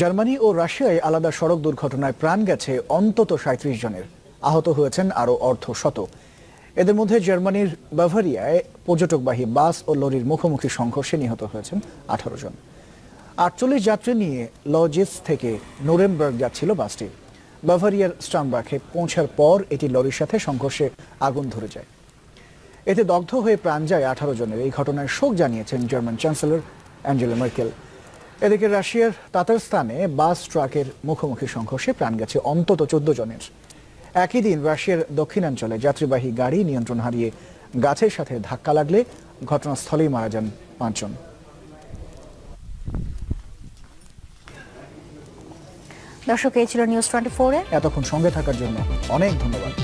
Germany ও রাশিয়ায় আলাদা সড়ক দুর্ঘটনায় প্রাণ গেছে অন্তত সাঁত্রিশ জনের। আহত হয়েছেন আরও অর্ধ শত। এদের মধ্যে জার্মানির বাভারিয়ায় পর্যটকবাহী বাস ও লরির মুখোমুখি সংঘর্ষে নিহত হয়েছেন আঠারো জন। আটচল্লিশ যাত্রী নিয়ে লজিস থেকে নোরেমবার্গ যাচ্ছিল বাসটি। বাভারিয়ার স্টামবার্গে পৌঁছার পর এটি লরির সাথে সংঘর্ষে আগুন ধরে যায়। এতে দগ্ধ হয়ে প্রাণ যায় আঠারো জনের। এই ঘটনায় শোক জানিয়েছেন জার্মান চ্যান্সেলর অ্যাঞ্জেলা মার্কেল এদিকে রাশিয়ার তাতারস্তানে বাস ট্রাকের মুখোমুখি সংঘর্ষে প্রাণ গেছে অন্তত চোদ্দ জনের। একই দিন রাশিয়ার দক্ষিণাঞ্চলে যাত্রীবাহী গাড়ি নিয়ন্ত্রণ হারিয়ে গাছের সাথে ধাক্কা লাগলে ঘটনাস্থলেই মারা যান পাঁচজন। দর্শক এই ছিল নিউজ টোয়েন্টি ফোরে এতক্ষণ সঙ্গে থাকার জন্য অনেক ধন্যবাদ।